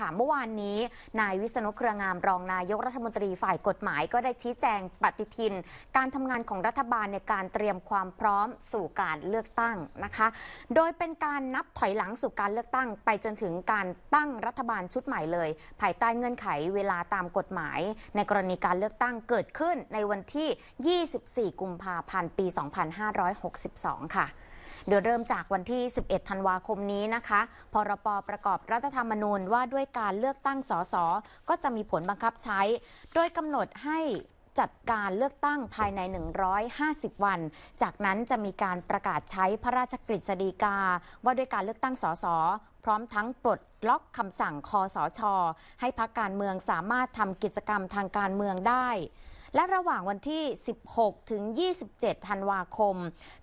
ค่ะ เมื่อวานนี้ นายวิษณุเครืองามรองนายกรัฐมนตรีฝ่ายกฎหมาย ก็ได้ชี้แจงปฏิทิน การทำงานของรัฐบาลในการเตรียมความพร้อมสู่การเลือกตั้งนะคะ โดยเป็นการนับถอยหลังสู่การเลือกตั้ง ไปจนถึงการตั้งรัฐบาลชุดใหม่เลย ภายใต้เงื่อนไขเวลาตามกฎหมาย ในกรณีการเลือกตั้งเกิดขึ้นในวันที่ 24 กุมภาพันธ์ปี 2562 ค่ะโดยเริ่มจากวันที่ 11 ธันวาคมนี้นะคะ พรปประกอบรัฐธรรมนูญว่าด้วยการเลือกตั้งสสก็จะมีผลบังคับใช้ โดยกำหนดให้ จัดการเลือกตั้งภายใน 150 วัน จากนั้นจะมีการประกาศใช้พระราชกฤษฎีกา ว่าด้วยการเลือกตั้งสสพร้อมทั้งปลดล็อกคำสั่งคอสช ให้พักการเมืองสามารถทำกิจกรรมทางการเมืองได้และระหว่างวันที่ 16 ถึง 27 ธันวาคม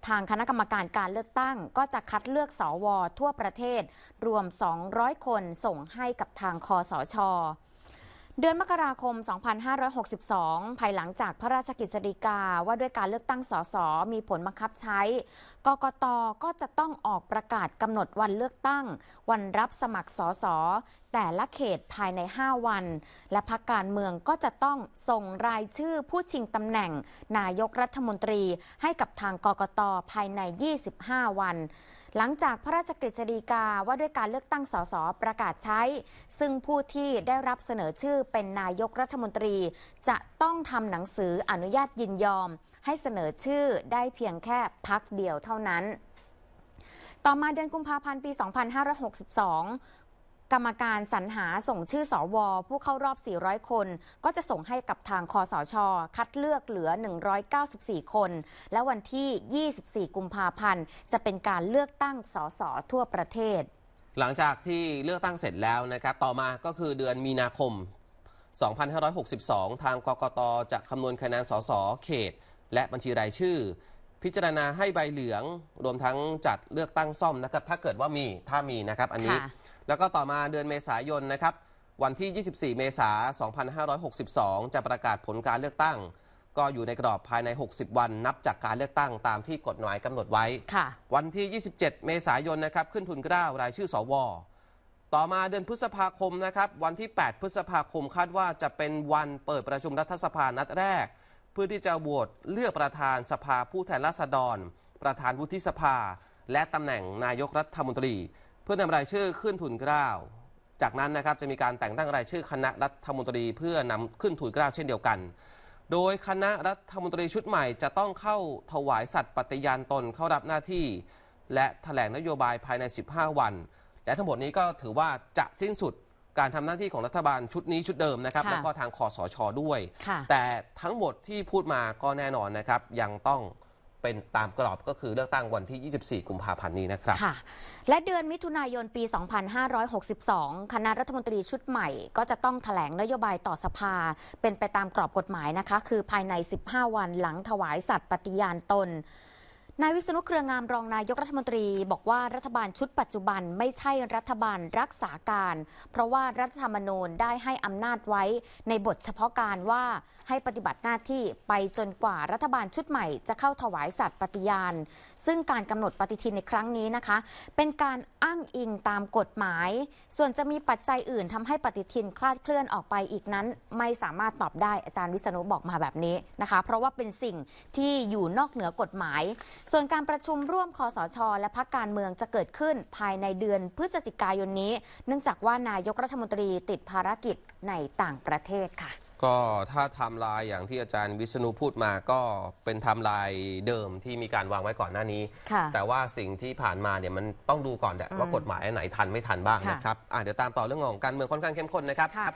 ทางคณะกรรมการการเลือกตั้ง ก็จะคัดเลือกสอวอทั่วประเทศ รวม 200 คนส่งให้กับทางคอสช เดือนมกราคม 2562 ภายหลังจากพระราชกฤษฎีกาว่าด้วยการเลือกตั้งสส มีผลบังคับใช้ กกต ก็จะต้องออกประกาศกำหนดวันเลือกตั้ง วันรับสมัครสส แต่ละเขตภายใน 5 วัน และพักการเมืองก็จะต้องส่งรายชื่อผู้ชิงตำแหน่ง นายกรัฐมนตรีให้กับทางกกต ภายใน 25 วัน หลังจากพระราชกฤษฎีกาว่าด้วยการเลือกตั้งสส ประกาศใช้ ซึ่งผู้ที่ได้รับเสนอชื่อเป็นนายกรัฐมนตรี จะต้องทำหนังสืออนุญาตยินยอม ให้เสนอชื่อได้เพียงแค่พักเดียวเท่านั้น ต่อมาเดือนกุมภาพันธ์ปี 2562กรรมการสรรหาส่งชื่อสอวอผู้เข้ารอบ 400 คน ก็จะส่งให้กับทางคอสชคัดเลือกเหลือ 194 คน และวันที่ 24 กุมภาพันธ์ จะเป็นการเลือกตั้งสสทั่วประเทศ หลังจากที่เลือกตั้งเสร็จแล้วนะครับ ต่อมาก็คือเดือนมีนาคม 2562 ทางกกตจะคำนวณคะแนนสสเขต และบัญชีรายชื่อ พิจารณาให้ใบเหลืองรวมทั้งจัดเลือกตั้งซ่อมนะครับ ถ้าเกิดว่ามีถ้ามีนะครับ อันนี้ค่ะแล้วก็ต่อมาเดือนเมษายนนะครับ วันที่ 24 เมษายน 2562 จะประกาศผลการเลือกตั้ง ก็อยู่ในกรอบภายใน 60 วันนับจากการเลือกตั้งตามที่กฎหมายกำหนดไว้ค่ะวันที่ 27 เมษายนนะครับขึ้นทุนเกล้ารายชื่อสว ต่อมาเดือนพฤษภาคมนะครับวันที่ 8 พฤษภาคมคาดว่าจะเป็นวันเปิดประชุมรัฐสภานัดแรก เพื่อที่จะโหวตเลือกประธานสภาผู้แทนราษฎร ประธานวุฒิสภา และตำแหน่งนายกรัฐมนตรี เพื่อนำรายชื่อขึ้นทุนเกล้าจากนั้นนะครับจะมีการแต่งตั้งรายชื่อคณะรัฐมนตรีเพื่อนำขึ้นทุนเกล้าเช่นเดียวกัน โดยคณะรัฐมนตรีชุดใหม่จะต้องเข้าถวายสัตย์ปฏิญาณตนเข้ารับหน้าที่ และแถลงนโยบายภายใน 15 วัน และทั้งหมดนี้ก็ถือว่าจะสิ้นสุดการทำหน้าที่ของรัฐบาลชุดนี้ชุดเดิมนะครับค่ะแล้วก็ทางคอสชด้วยค่ะแต่ทั้งหมดที่พูดมาก็แน่นอนนะครับ ยังต้องเป็นตามกรอบก็คือเลือกตั้งวันที่ 24 กุมภาพันธ์นี้นะครับค่ะ และเดือนมิถุนายนปี 2562 คณะรัฐมนตรีชุดใหม่ ก็จะต้องแถลงนโยบายต่อสภา เป็นไปตามกรอบกฎหมายนะคะ คือภายใน 15 วันหลังถวายสัตย์ปฏิญาณตน นายวิษณุเครืองามรองนายกรัฐมนตรี บอกว่ารัฐบาลชุดปัจจุบันไม่ใช่รัฐบาลรักษาการ เพราะว่ารัฐธรรมนูญได้ให้อำนาจไว้ในบทเฉพาะการว่าให้ปฏิบัติหน้าที่ไปจนกว่ารัฐบาลชุดใหม่จะเข้าถวายสัตย์ปฏิญาณ ซึ่งการกำหนดปฏิทินในครั้งนี้นะคะ เป็นการอ้างอิงตามกฎหมาย ส่วนจะมีปัจจัยอื่นทำให้ปฏิทินคลาดเคลื่อนออกไปอีกนั้น ไม่สามารถตอบได้อาจารย์วิษณุบอกมาแบบนี้นะคะ เพราะว่าเป็นสิ่งที่อยู่นอกเหนือกฎหมายส่วนการประชุมร่วมคอสช และพักการเมืองจะเกิดขึ้นภายในเดือนพฤศจิกายนนี้ เนื่องจากว่านายกรัฐมนตรีติดภารกิจในต่างประเทศค่ะ ก็ถ้าไทม์ไลน์อย่างที่อาจารย์วิษณุพูดมาก็เป็นไทม์ไลน์เดิมที่มีการวางไว้ก่อนหน้านี้ ค่ะแต่ว่าสิ่งที่ผ่านมาเนี่ยมันต้องดูก่อนแหละว่ากฎหมายอันไหนทันไม่ทันบ้างค่ะนะครับอะเดี๋ยวตามต่อเรื่องของการเมืองค่อนข้างเข้มข้นนะครับ ค่ะ